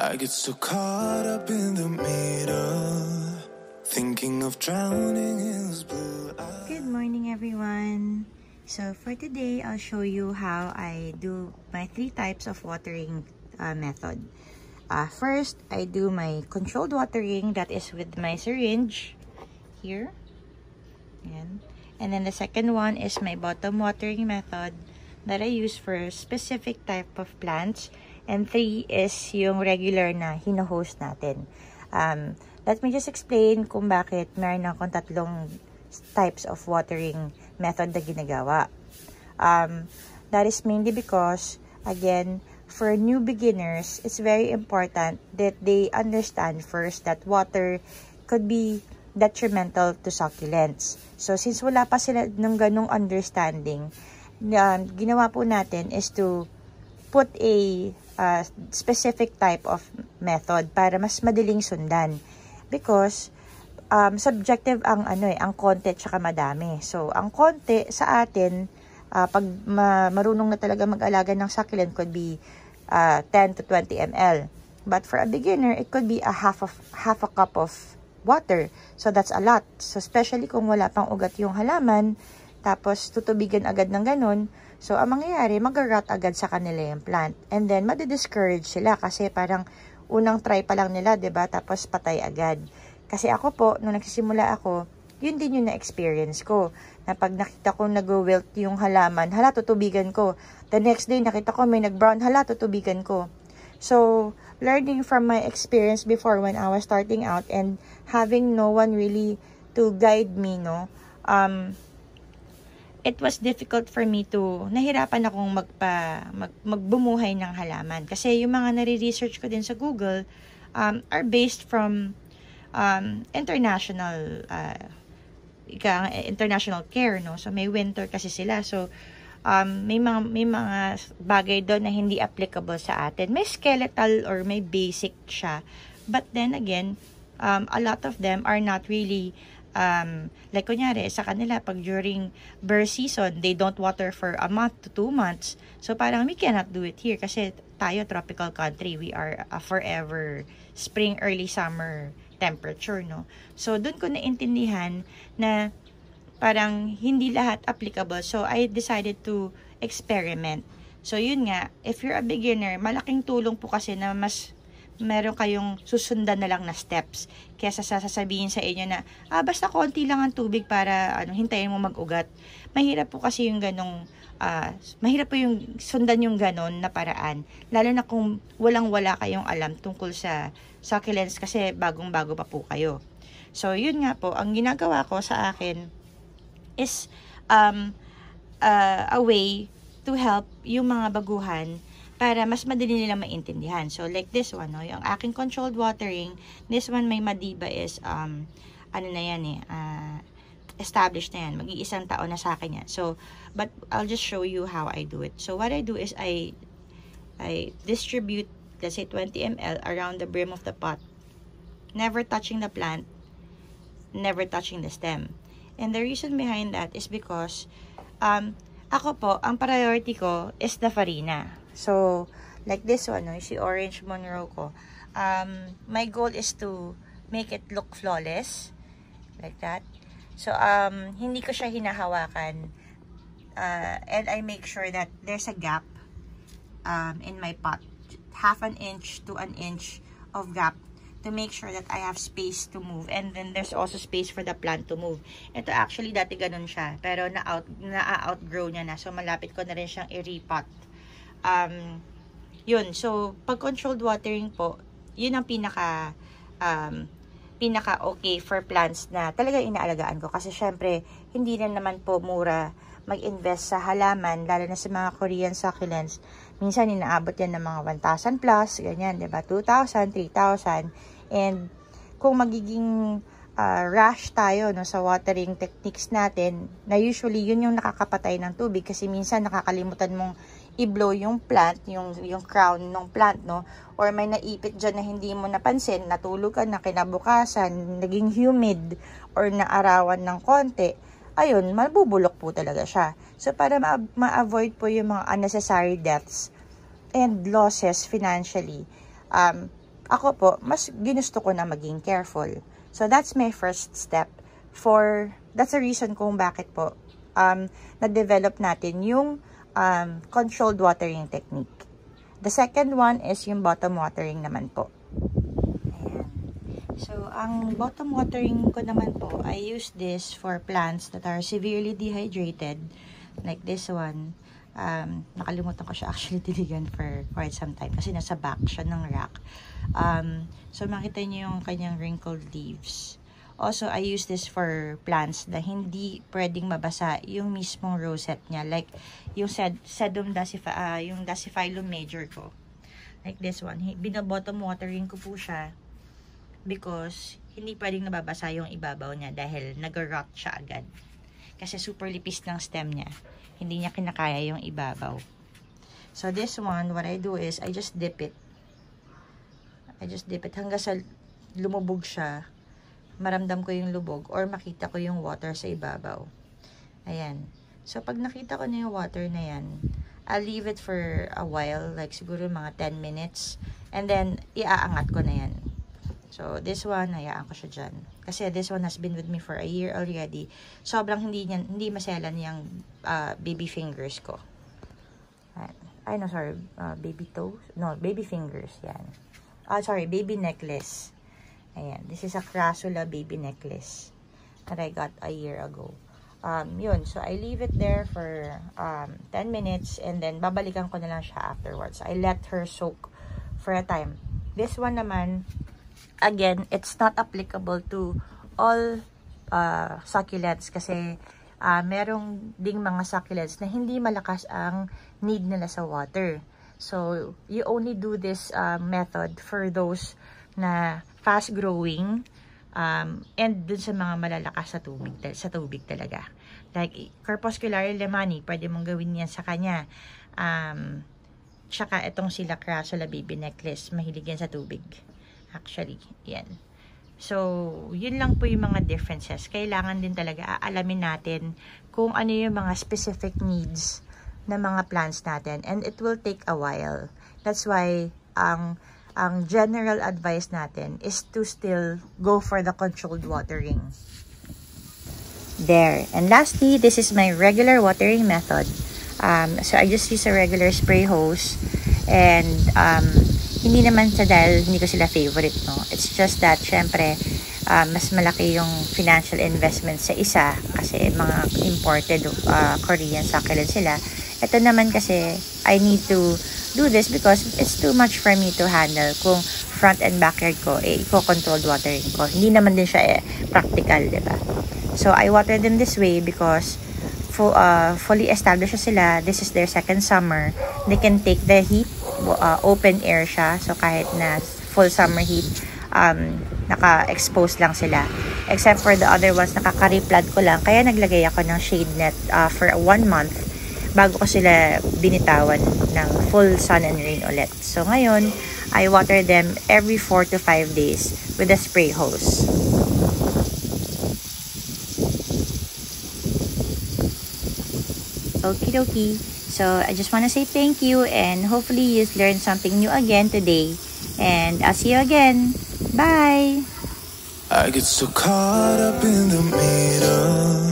I get so caught up in the middle, thinking of drowning in this blue. Good morning, everyone. So for today, I'll show you how I do my three types of watering uh, method. Uh, first, I do my controlled watering that is with my syringe here. And then the second one is my bottom watering method that I use for specific type of plants And three is yung regular na hino-host natin. Um, let me just explain kung bakit meron akong tatlong types of watering method na ginagawa. Um, that is mainly because, again, for new beginners, it's very important that they understand first that water could be detrimental to succulents. So, since wala pa sila ng ganong understanding, uh, ginawa po natin is to put a uh, specific type of method para mas madaling sundan. Because, um, subjective ang ano eh, ang konti tsaka madami. So, ang konti sa atin, uh, pag ma marunong na talaga mag-alaga ng succulent could be uh, 10 to 20 ml. But for a beginner, it could be a half of half a cup of water. So that's a lot. So especially kung wala pang ugat yung halaman, tapos tutubigan agad ng ganun, So, ang mangyayari, mag-rot agad sa kanila yung plant. And then, madi-discourage sila kasi parang unang try pa lang nila, ba diba? Tapos, patay agad. Kasi ako po, nung nagsisimula ako, yun din yung na-experience ko. Na pag nakita ko nag-wilt yung halaman, hala, tutubigan ko. The next day, nakita ko may nag-brown, hala, tutubigan ko. So, learning from my experience before when I was starting out and having no one really to guide me, no, um, it was difficult for me to, nahirapan akong magpa, mag, magbumuhay ng halaman. Kasi yung mga nare-research ko din sa Google um, are based from um, international uh, international care, no? So, may winter kasi sila. So, um, may mga, may mga bagay doon na hindi applicable sa atin. May skeletal or may basic siya. But then again, um, a lot of them are not really um, like kunyari, sa kanila, pag during birth season, they don't water for a month to two months. So, parang we cannot do it here kasi tayo, tropical country, we are a forever spring, early summer temperature, no? So, dun ko naintindihan na parang hindi lahat applicable. So, I decided to experiment. So, yun nga, if you're a beginner, malaking tulong po kasi na mas meron kayong susundan na lang na steps kaysa sasabihin sa inyo na ah, basta konti lang ang tubig para ano hintayin mo mag-ugat. Mahirap po kasi yung ganong uh, mahirap po yung sundan yung ganon na paraan. Lalo na kung walang-wala kayong alam tungkol sa succulents kasi bagong-bago pa po kayo. So, yun nga po, ang ginagawa ko sa akin is um, uh, a way to help yung mga baguhan para mas madali nila maintindihan. So, like this one, no, yung aking controlled watering, this one may madiba is, um, ano na yan eh, uh, established na yan. Mag-iisang taon na sa akin yan. So, but I'll just show you how I do it. So, what I do is I, I distribute, let's say 20 ml around the brim of the pot. Never touching the plant, never touching the stem. And the reason behind that is because, um, ako po, ang priority ko is the farina. So, like this one, no, si Orange Monroe ko. Um, my goal is to make it look flawless. Like that. So, um, hindi ko siya hinahawakan. Uh, and I make sure that there's a gap um, in my pot. Half an inch to an inch of gap to make sure that I have space to move. And then there's also space for the plant to move. Ito actually dati ganun siya. Pero na-out, na-outgrow niya na. So malapit ko na rin siyang i-repot um, yun. So, pag controlled watering po, yun ang pinaka, um, pinaka okay for plants na talaga inaalagaan ko. Kasi syempre, hindi na naman po mura mag-invest sa halaman, lalo na sa mga Korean succulents. Minsan, inaabot yan ng mga 1,000 plus, ganyan, ba diba? 2,000, 3,000. And, kung magiging uh, rush tayo no, sa watering techniques natin, na usually, yun yung nakakapatay ng tubig. Kasi minsan, nakakalimutan mong i-blow yung plant, yung, yung crown ng plant, no? Or may naipit dyan na hindi mo napansin, natulog ka na kinabukasan, naging humid, or naarawan ng konti, ayun, mabubulok po talaga siya. So, para ma-avoid po yung mga unnecessary deaths and losses financially, um, ako po, mas ginusto ko na maging careful. So, that's my first step for, that's the reason kung bakit po um, na-develop natin yung um, controlled watering technique. The second one is yung bottom watering naman po. Ayan. So, ang bottom watering ko naman po, I use this for plants that are severely dehydrated, like this one um, nakalimutan ko siya actually diligan for quite some time kasi nasa back siya ng rack. Um, so makita niyo yung kanyang wrinkled leaves. Also, I use this for plants na hindi pwedeng mabasa yung mismong rosette niya. Like, yung sed sedum dacifa, uh, yung dasyphilum major ko. Like this one. Binabottom watering ko po siya because hindi pwedeng nababasa yung ibabaw niya dahil nag-rot siya agad. Kasi super lipis ng stem niya hindi niya kinakaya yung ibabaw. So, this one, what I do is, I just dip it. I just dip it hanggang sa lumubog siya. Maramdam ko yung lubog or makita ko yung water sa ibabaw. Ayan. So, pag nakita ko na yung water na yan, I'll leave it for a while, like siguro mga 10 minutes. And then, iaangat ko na yan. So, this one, hayaan ko siya dyan. Kasi this one has been with me for a year already. Sobrang hindi, niya, hindi maselan yung uh, baby fingers ko. Ay, no, sorry. Uh, baby toes? No, baby fingers. Yan. Ah, sorry. Baby necklace. Ayan. This is a Crasula baby necklace that I got a year ago. Um, yun. So, I leave it there for um, 10 minutes and then babalikan ko na lang siya afterwards. I let her soak for a time. This one naman, again, it's not applicable to all uh, succulents kasi uh, merong ding mga succulents na hindi malakas ang need nila sa water. So, you only do this uh, method for those na fast growing um, and dun sa mga malalakas sa tubig, sa tubig talaga. Like, Corpuscular lemani, pwede mong gawin yan sa kanya. Um, tsaka itong sila Crasula baby necklace, mahilig yan sa tubig. Actually, yan. So, yun lang po yung mga differences. Kailangan din talaga aalamin natin kung ano yung mga specific needs ng mga plants natin. And it will take a while. That's why, ang, ang general advice natin is to still go for the controlled watering. There. And lastly, this is my regular watering method. Um, so, I just use a regular spray hose. And, um, hindi naman sa dahil hindi ko sila favorite, no? It's just that, syempre, uh, mas malaki yung financial investment sa isa kasi mga imported uh, Korean succulent sila. Ito naman kasi, I need to do this because it's too much for me to handle kung front and backyard ko, eh, i-controlled watering ko. Hindi naman din siya eh, practical, ba? So, I water them this way because full, uh, fully established sila. This is their second summer. They can take the heat uh, open air siya. So, kahit na full summer heat, um, naka-expose lang sila. Except for the other ones, nakaka-replant ko lang. Kaya naglagay ako ng shade net uh, for one month bago ko sila binitawan ng full sun and rain ulit. So, ngayon, I water them every 4 to 5 days with a spray hose. Okie dokie. So, I just want to say thank you and hopefully you learned something new again today. And I'll see you again. Bye! I get so caught up in the middle